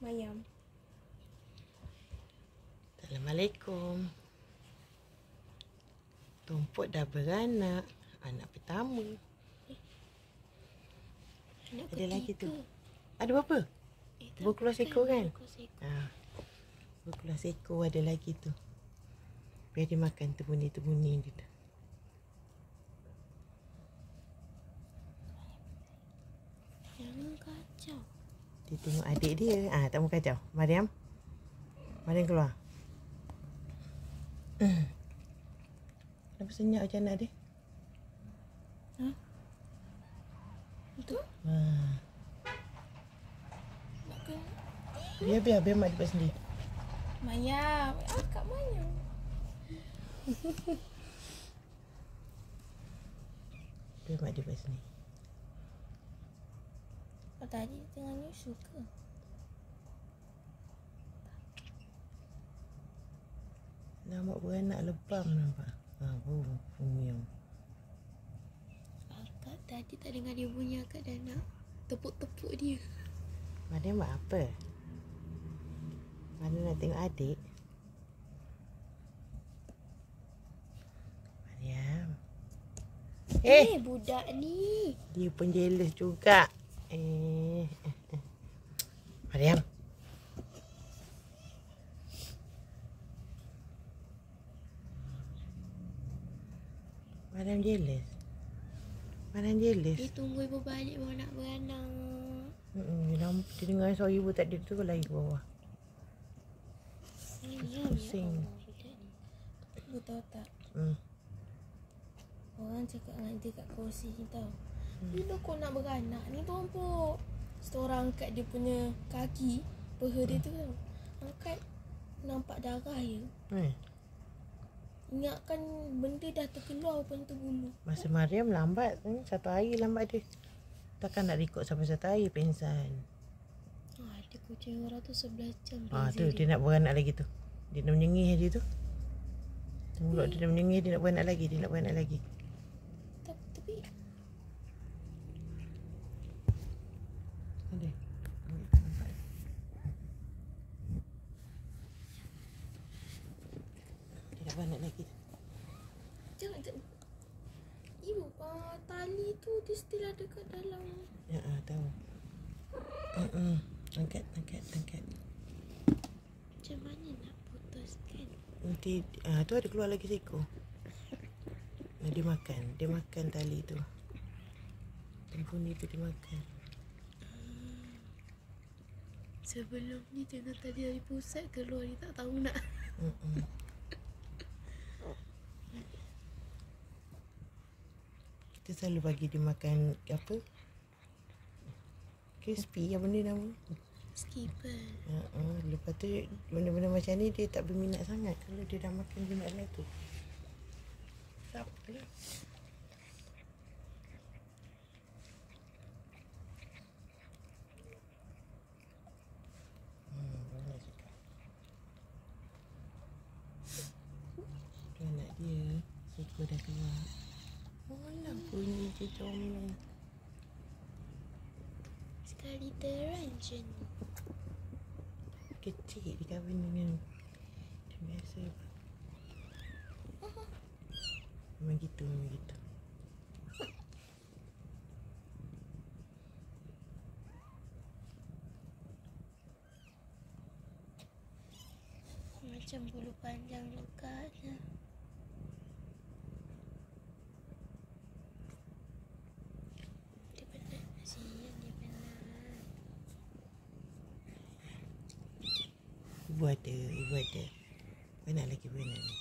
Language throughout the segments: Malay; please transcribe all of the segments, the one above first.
Mayam. Assalamualaikum. Tumpuk dah beranak. Anak pertama. Anak Ada lagi tu. Ada berapa? Eh, Dua keluar seekor kan? Dua keluar seekor. Ha. Dua keluar seekor ada lagi tu. Biar dia makan terbuni-terbuni dia tu. Jangan kacau. Dia tengok adik dia. Ah, tak mau kacau. Mariam. Mariam keluar. Hmm. Kenapa senyap macam anak dia? Itu? Ha. Nak kena. Biar, biar, biar mak dia sendiri. Mayam. Akak mayam. Biar mak dia sendiri. Oh, tadi tengah nyusu ke? Nampak beranak lebam nampak. Ha, oh, punyam. Akak tadi tak dengar dia bunyi akak dah nak tepuk-tepuk dia. Mariam buat apa? Mana nak tengok adik? Mariam. Eh, Eh, budak ni. dia pun jealous juga. Eh. eh, eh. Mariam. Mariam jealous. Mariam jealous. Dia tunggu ibu balik baru nak beranak. Hmm, dia, namp- dia dengar suara ibu tak ada tu lagi ke bawah. Pusing. Ibu tahu tak? Hmm. Orang cakap dengan dia kat ni tau. Bila kau nak beranak ni tumpuk. Seorang angkat dia punya kaki. Peha dia tu tau. Angkat nampak darah ya. Eh, Ingatkan benda dah terkeluar pun tu bulu. masa Mariam lambat hmm, satu hari lambat dia. Takkan nak rekod sampai satu hari pensan. Ah, ada kucing orang tu 11 jam Ah tu dia nak beranak lagi tu. Dia nak menyengih dia tu. Mulut dia nak menyengih dia nak beranak lagi, dia nak beranak lagi. Tapi, tapi Ada. Dia nak beranak lagi. jangan jangan. Ibu, uh, tali tu dia still ada kat dalam. Ya, ah, tahu. Mm-mm. Angkat, angkat, angkat. Macam mana nak putuskan? Nanti ah tu ada keluar lagi seekor. Ah, dia makan, dia makan tali tu. Tempuni tu dia makan. Sebelum ni tengah tadi dari pusat keluar dia tak tahu nak. Kita selalu bagi dia makan apa? Crispy apa benda nama? Skipper. Uh, lepas tu benda-benda macam ni dia tak berminat sangat kalau dia dah makan benda lain tu. Tak juga. Tu anak dia, suku dah keluar. Mana bunyi dia comel. Sekali teranjun. Kecil dia kahwin dengan dia biasa. Memang gitu, memang gitu. Macam bulu panjang juga je. Dia penat. Kasihan dia penat. Ibu ada, ibu ada. Banyak lagi banyak ni.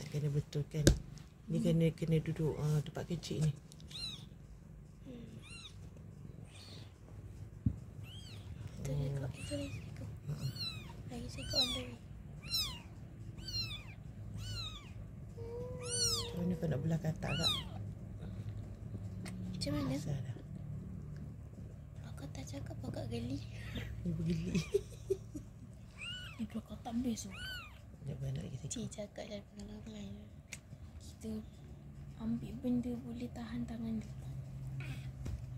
Nak kena betulkan. Ni kena kena duduk uh, tempat kecil ni. Hmm. Dia kau. Lagi. Lagi mana nak belah katak tak? Macam mana? Dah. Akak tak cakap akak geli. Ibu geli. Ibu kau tak habis tu. Nak banyak lagi. Cik cakap dari pengalaman. Kita ambil benda boleh tahan tangan dia.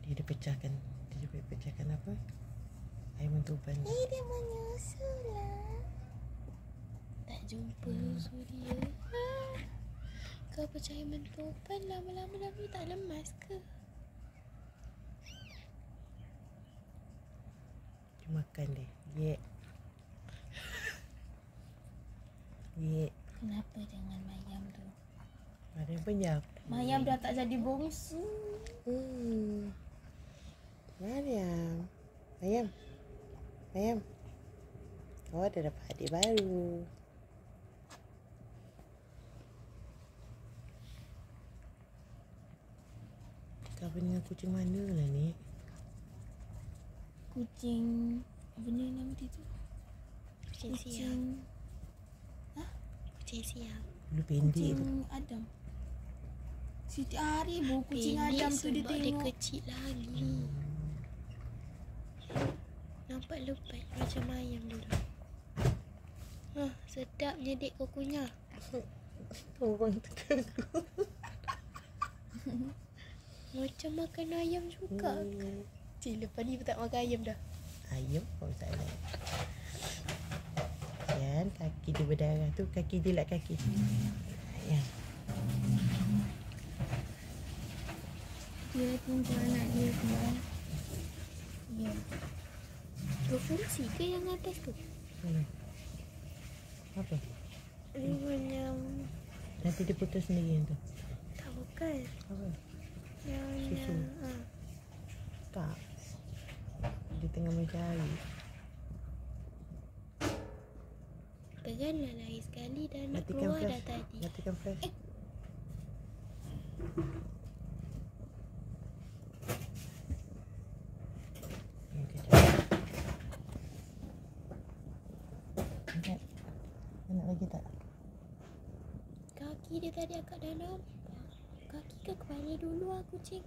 Dia dia pecahkan. Dia dia pecahkan apa? Air mentuban. Eh, dia menyusul lah. Tak jumpa hmm. suria. Ah. Kau percaya mentupan lama-lama Nabi tak lemas ke? Makan dia. Yeah. Yeah. Kenapa dengan mayam tu? Ada penyap. Mayam dah tak jadi bongsu. Hmm. Mariam. Mariam. Mariam. Oh, dah dapat adik baru. Kau dengan kucing mana lah ni? Kucing apa ni nama dia tu? Kucing siap. Kucing Kucing siap. Bulu pendek tu. Kucing Adam. Siti hari bu kucing Pendek Adam tu dia sebab dia tengok. kecil lagi. Nampak lebat macam ayam dulu. Ah, sedapnya dek kau kunyah. Orang terganggu. Macam makan ayam juga. Hmm. Cik, lepas ni tak makan ayam dah. Ayam kau salah. Kan kaki dia berdarah tu kaki jilat kaki. Ya. Dia tunggu anak dia keluar. Ya. Berfungsi ke yang atas tu? Hmm. Apa? Dia macam Nanti dia putus sendiri yang tu. tak bukan. Apa? Yang Susu. yang ha. Tak. Dia tengah mencari. Teganlah lahir sekali dan nak Matikan keluar dah flash. tadi. Matikan flash. Nak, lagi tak? Kaki dia tadi akak dah nampak. Kaki ke kepala dulu ah kucing.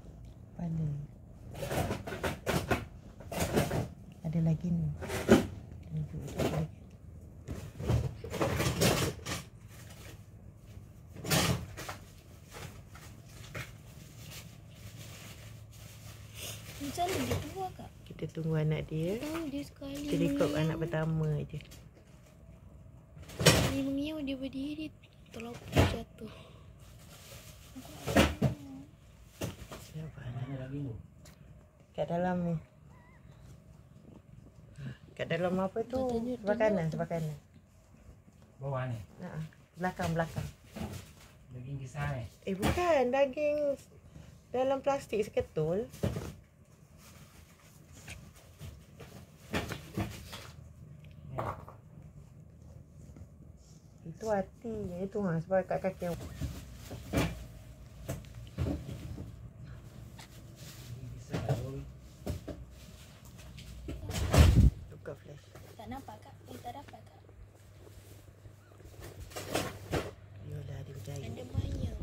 Kepala. Ada lagi ni. Tunjuk ada lagi. Macam mana dia keluar kak? Kita tunggu anak dia. Tahu dia sekali Kita rekod mengiau. anak pertama je. Sekali mengiau dia berdiri terlopar jatuh. Siapa anak? Kat dalam ni. Kat dalam apa tu? Sebelah kanan, sebelah kanan. Bawah ni. Ha, belakang, belakang. Daging kisar ni. Eh bukan, daging dalam plastik seketul. Itu hati. Itu ha, sebab kat kaki kisar. Dul. Buka flash. Tak nampak kak? Eh tak dapat kak? Yolah, dia berjaya. Ada mayam.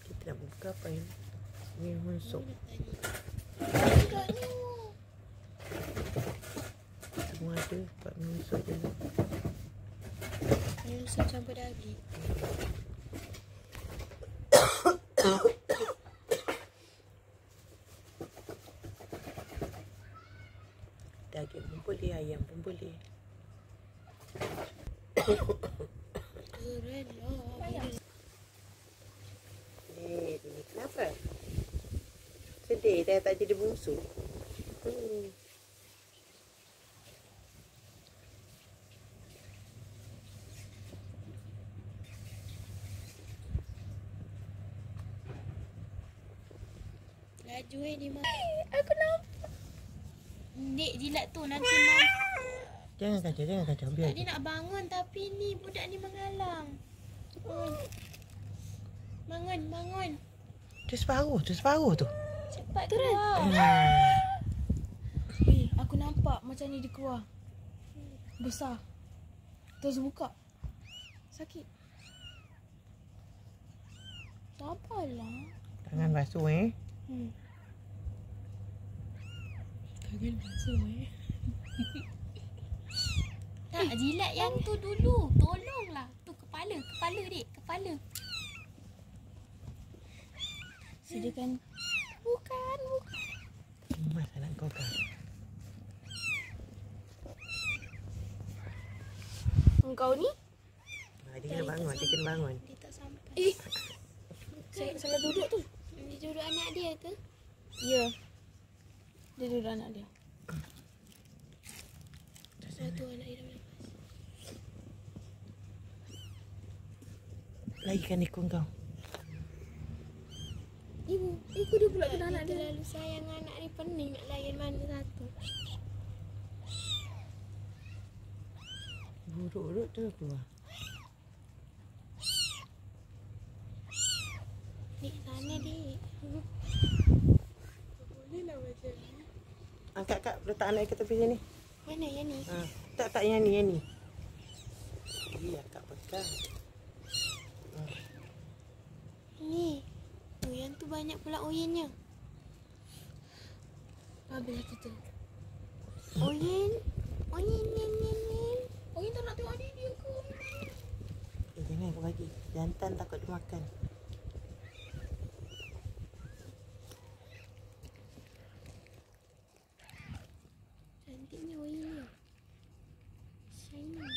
Kita nak buka apa ni? Ni masuk. Semua ada. Buat masuk je. Nyusul campur daging. Daging pun boleh, ayam pun boleh. Keren lah. Eh, ni kenapa? Sedih dah tak jadi bungsu. Hmm. Laju eh dia mak. Aku nampak. Dek jilat tu nanti mau. Jangan kacau, jangan kacau. Biar Tadi nak bangun tapi ni budak ni menghalang. Hmm. Bangun, bangun. Tu separuh, tu separuh tu. Cepat keluar. Hmm. Eh, aku nampak macam ni dia keluar. Besar. Terus buka. Sakit. Sabarlah. Tangan basuh eh. Hmm. Tangan basuh eh. Tak, jilat yang tu dulu. Tolonglah. Tu kepala, kepala dik, kepala. Sediakan. Bukan, bukan. Mas anak kau kan. Engkau ni? Ha, dia kena bangun, dia kena bangun. Dia tak sampai. Eh. Saya salah duduk tu. Dia duduk anak dia tu. Ya. Dia duduk anak dia. Satu anak dia dah lepas. Lagikan ekor kau. Ibu, ibu dia pula kena anak Dia dia. terlalu sayang anak ni pening nak layan mana satu. Buruk-buruk tu keluar. Dik sana dik. Angkat kak, letak anak ke tepi sini. Mana yang ni? Ha. Tak, tak yang ni, yang ni. Ini akak pegang. Ni. Oh yang tu banyak pula oyennya. Habislah kita. Oyen. Oyen, yen, yen, yen. Oh, ini tak nak tengok adik dia ke? Eh, jangan aku bagi. Jantan takut dia makan. Cantiknya oyennya. Shiny.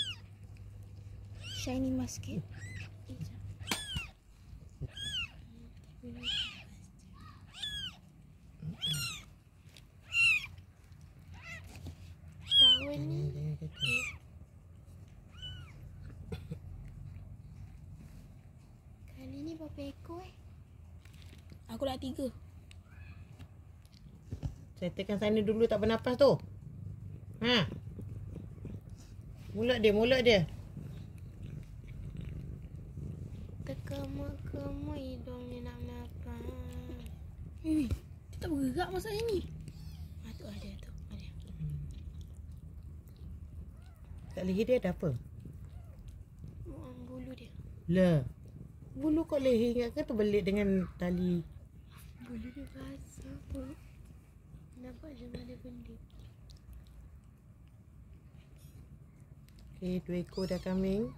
Shiny musket. Eh, jap. Tawon ni Jangan, jangan kata. Kali ni berapa ekor eh? Aku dah tiga. Settlekan sana dulu tak bernafas tu. Ha. Mulut dia, mulut dia. Terkema-kema hidung ni nak makan. Ini. Dia tak bergerak masa ni. Ah tu ada tu. Ada. Kat leher dia ada apa? Buang bulu dia. Le. Bulu kau leher ingat ke terbelit dengan tali? Bulu dia basah tu. Nampak je ada benda. Okey, dua ekor dah kambing.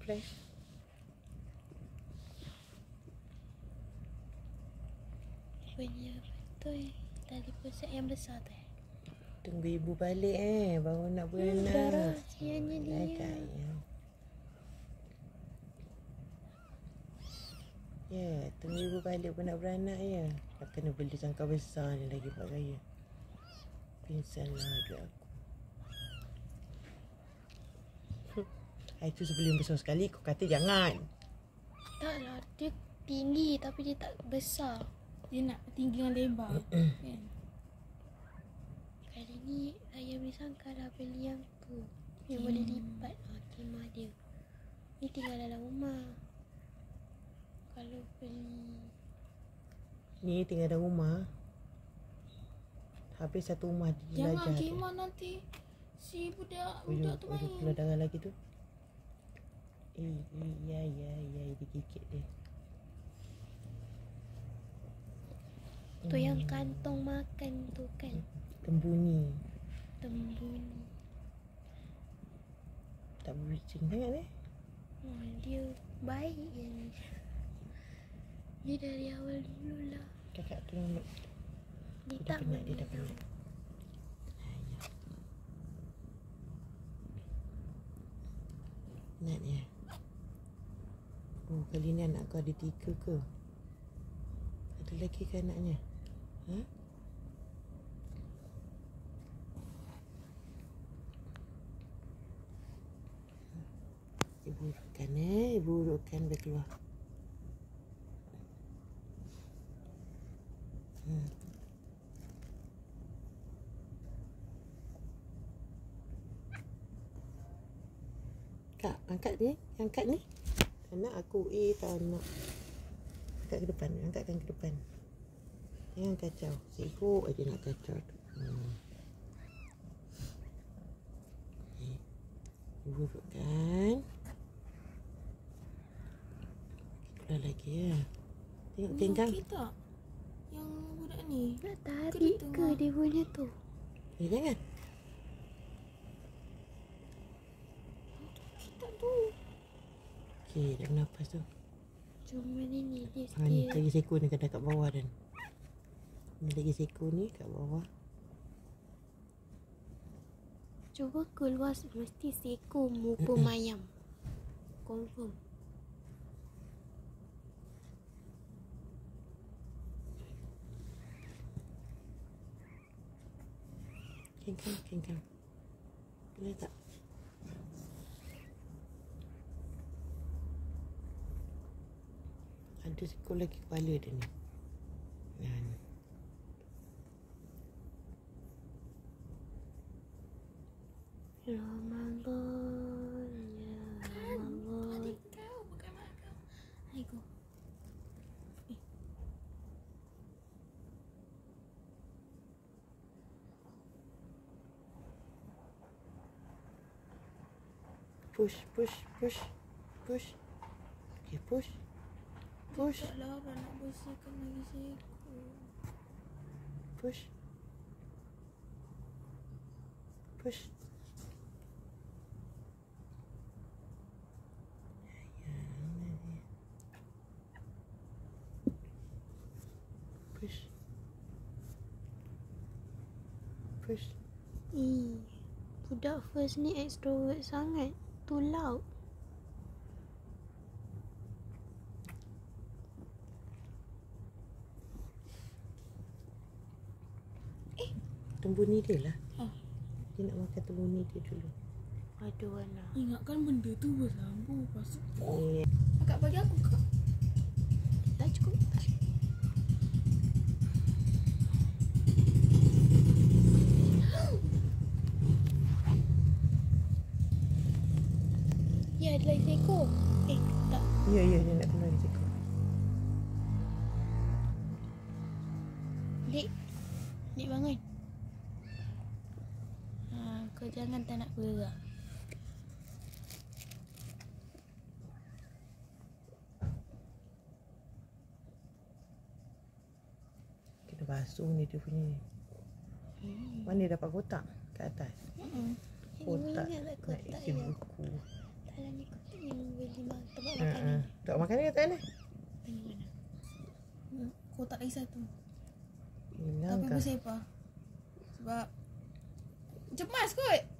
Fresh. Punya betul. Tali pusat yang besar tu eh. Tunggu ibu balik eh. Baru nak berenang. Darah siannya dia. Agak ya. Ya, tunggu ibu balik pun nak beranak ya. Tak kena beli sangka besar ni lagi pak saya. Pingsan lah duit aku. Hai tu sebelum besar sekali kau kata jangan. Taklah. Dia tinggi tapi dia tak besar. Dia nak tinggi dengan lebar. kan? Kali ni saya beli sangka dah beli yang tu. Yang boleh lipat ha, kemah dia. Ni tinggal dalam rumah. Kalau beli Ni tinggal dalam rumah. Habis satu rumah dia Jangan belajar. kemah nanti. Si budak Ujung, budak tu main. keluar darah lagi tu. Eh, eh, ya, ya, ya, dia gigit dia. tu yang kantong makan tu kan. Tembuni. Tembuni. Tak bericing sangat eh. Oh, dia baik je ni. Dia dari awal dulu lah. Kakak tolong look. Dia tak penat, dia dah mengenal. penat. Penat ya. Oh, kali ni anak kau ada tiga ke? Ada lagi ke anaknya? Ha? Ibu urutkan eh. Ibu urutkan dia keluar. Kak, angkat ni. Angkat ni. Tak nak aku. Eh, tak nak. Angkat ke depan. Angkatkan ke depan. Jangan kacau. Sibuk aja nak kacau. Hmm. Okay. Ibu urutkan. Sekolah lagi ya. Tengok tenggang. okey tak? Ni. Nak tarik ke tengah? dia punya tu? Eh, jangan. Kita tu. Okey, dah bernafas tu. Cuma ni ni dia Ha, ni lagi seko ni kat bawah dan. Ni lagi seko ni kat bawah. Cuba keluar mesti seko muka mayam. Confirm. Kengkang, kengkang. Boleh tak? Ada seko lagi kepala dia ni. Nah, ni. Ramadan, ya Ramadan. Adik kau bukan mak kau. Hai kau. Push, push, push. Push. Okay, push. Push, Tak lah Abang nak bersihkan lagi seko. push. Push. Push. Push. Ih, budak first ni extrovert sangat. Too loud. Tembuni dia lah. Ah. Dia nak makan tembuni dia dulu. Aduh Ana. Ingatkan benda tu bersambung. Pasal Eh, Akak bagi aku kak. Kau jangan tak nak bergerak. Kena basuh ni dia punya ni. Mana dia dapat kotak? Kat atas. Hmm. Kotak. Nak isi buku. dalam ni kotak yang beli mak tempat Ha, makan ha. ni. Tak makan ni kat mana? Hmm, Kotak lagi satu. Hilang Tapi kan? bersepah. Sebab cemas kot.